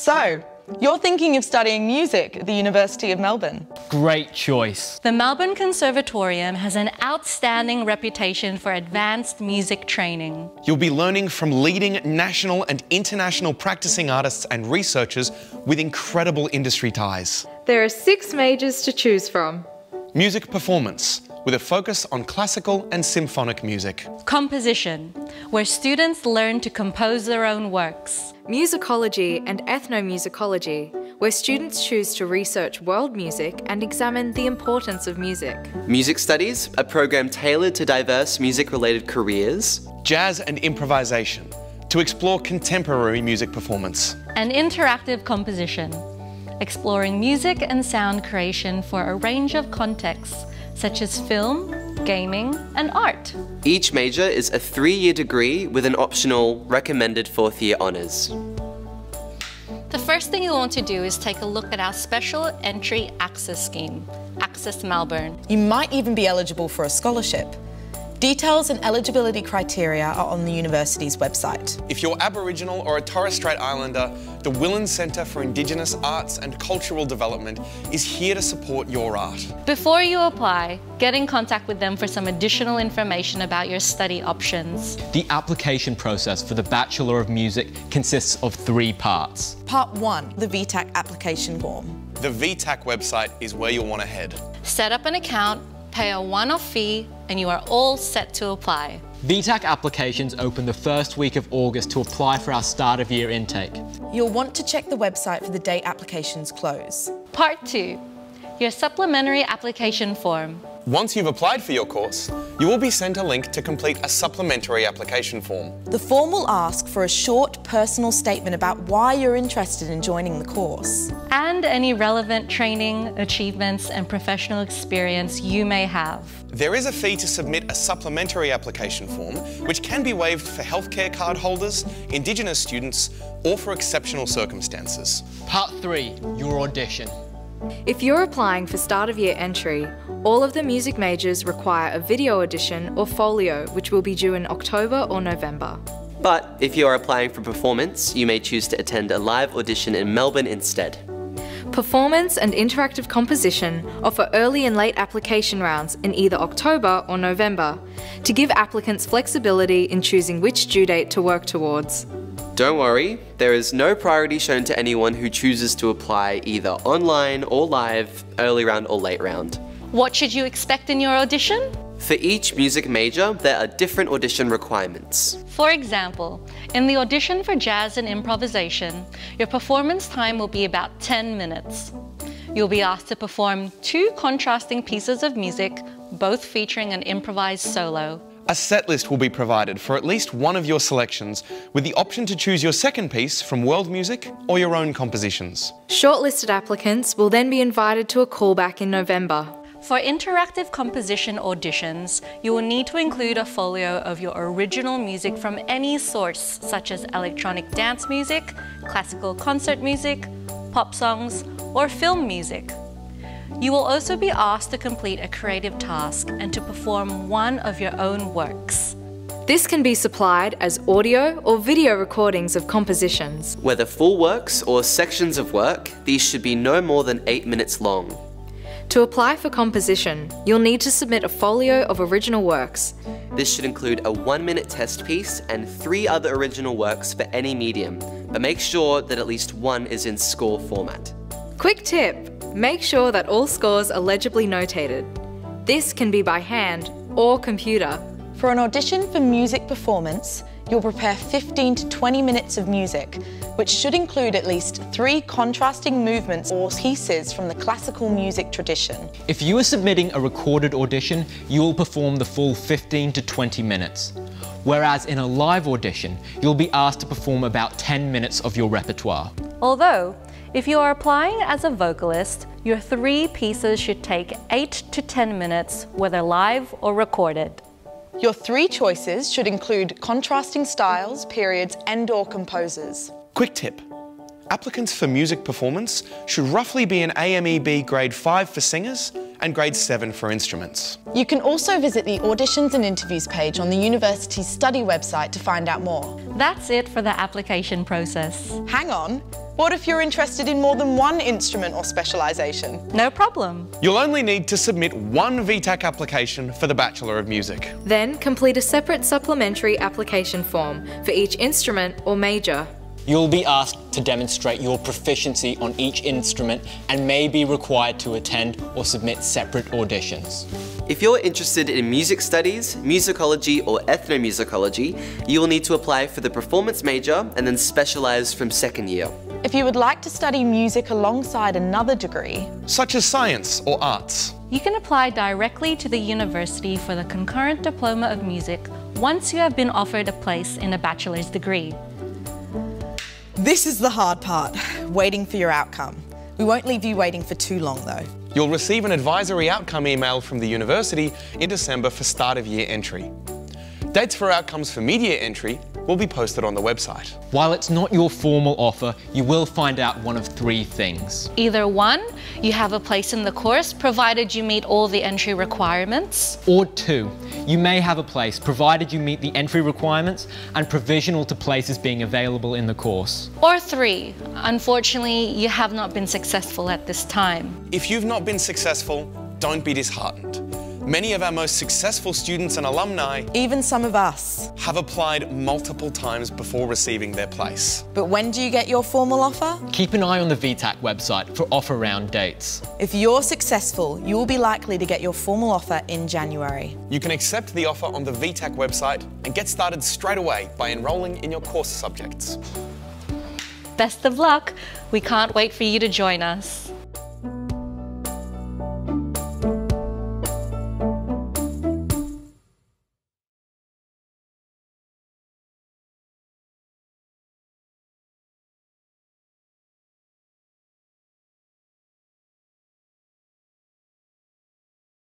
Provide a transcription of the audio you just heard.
So, you're thinking of studying music at the University of Melbourne? Great choice. The Melbourne Conservatorium has an outstanding reputation for advanced music training. You'll be learning from leading national and international practicing artists and researchers with incredible industry ties. There are six majors to choose from. Music performance, with a focus on classical and symphonic music. Composition, where students learn to compose their own works. Musicology and ethnomusicology, where students choose to research world music and examine the importance of music. Music Studies, a program tailored to diverse music related careers. Jazz and improvisation, to explore contemporary music performance. And interactive composition, exploring music and sound creation for a range of contexts such as film, gaming, and art. Each major is a three year degree with an optional recommended fourth year honours. The first thing you want to do is take a look at our special entry access scheme, Access Melbourne. You might even be eligible for a scholarship. Details and eligibility criteria are on the university's website. If you're Aboriginal or a Torres Strait Islander, the Wilin Centre for Indigenous Arts and Cultural Development is here to support your art. Before you apply, get in contact with them for some additional information about your study options. The application process for the Bachelor of Music consists of three parts. Part 1, the VTAC application form. The VTAC website is where you'll want to head. Set up an account, pay a one-off fee, and you are all set to apply. VTAC applications open the first week of August to apply for our start of year intake. You'll want to check the website for the date applications close. Part 2. Your supplementary application form. Once you've applied for your course, you will be sent a link to complete a supplementary application form. The form will ask for a short personal statement about why you're interested in joining the course. And any relevant training, achievements, and professional experience you may have. There is a fee to submit a supplementary application form, which can be waived for healthcare card holders, Indigenous students, or for exceptional circumstances. Part 3 Your audition. If you're applying for start of year entry, all of the music majors require a video audition or folio, which will be due in October or November. But if you are applying for performance, you may choose to attend a live audition in Melbourne instead. Performance and interactive composition offer early and late application rounds in either October or November to give applicants flexibility in choosing which due date to work towards. Don't worry, there is no priority shown to anyone who chooses to apply either online or live, early round or late round. What should you expect in your audition? For each music major, there are different audition requirements. For example, in the audition for jazz and improvisation, your performance time will be about 10 minutes. You'll be asked to perform two contrasting pieces of music, both featuring an improvised solo. A set list will be provided for at least one of your selections, with the option to choose your second piece from world music or your own compositions. Shortlisted applicants will then be invited to a callback in November. For interactive composition auditions, you will need to include a folio of your original music from any source, such as electronic dance music, classical concert music, pop songs, or film music. You will also be asked to complete a creative task and to perform one of your own works. This can be supplied as audio or video recordings of compositions. Whether full works or sections of work, these should be no more than 8 minutes long. To apply for composition, you'll need to submit a folio of original works. This should include a one minute test piece and three other original works for any medium, but make sure that at least one is in score format. Quick tip make sure that all scores are legibly notated. This can be by hand or computer. For an audition for music performance, you'll prepare 15 to 20 minutes of music, which should include at least three contrasting movements or pieces from the classical music tradition. If you are submitting a recorded audition, you will perform the full 15 to 20 minutes. Whereas in a live audition, you'll be asked to perform about 10 minutes of your repertoire. Although, if you are applying as a vocalist, your three pieces should take 8 to 10 minutes, whether live or recorded. Your three choices should include contrasting styles, periods, and or composers. Quick tip. Applicants for music performance should roughly be an AMEB grade 5 for singers and grade 7 for instruments. You can also visit the auditions and interviews page on the university's study website to find out more. That's it for the application process. Hang on, what if you're interested in more than one instrument or specialisation? No problem. You'll only need to submit one VTAC application for the Bachelor of Music. Then complete a separate supplementary application form for each instrument or major. You'll be asked to demonstrate your proficiency on each instrument and may be required to attend or submit separate auditions. If you're interested in music studies, musicology, or ethnomusicology, you will need to apply for the performance major and then specialise from second year. If you would like to study music alongside another degree, Such as science or arts. You can apply directly to the university for the concurrent diploma of music once you have been offered a place in a bachelor's degree. This is the hard part, waiting for your outcome. We won't leave you waiting for too long though. You'll receive an advisory outcome email from the university in December for start of year entry. Dates for outcomes for mid-year entry will be posted on the website. While it's not your formal offer, you will find out one of three things. Either one, you have a place in the course provided you meet all the entry requirements, Or two, you may have a place provided you meet the entry requirements and provisional to places being available in the course. or three, unfortunately, you have not been successful at this time. If you've not been successful, don't be disheartened. Many of our most successful students and alumni Even some of us. have applied multiple times before receiving their place. But when do you get your formal offer? Keep an eye on the VTAC website for offer round dates. If you're successful, you will be likely to get your formal offer in January. You can accept the offer on the VTAC website and get started straight away by enrolling in your course subjects. Best of luck! We can't wait for you to join us.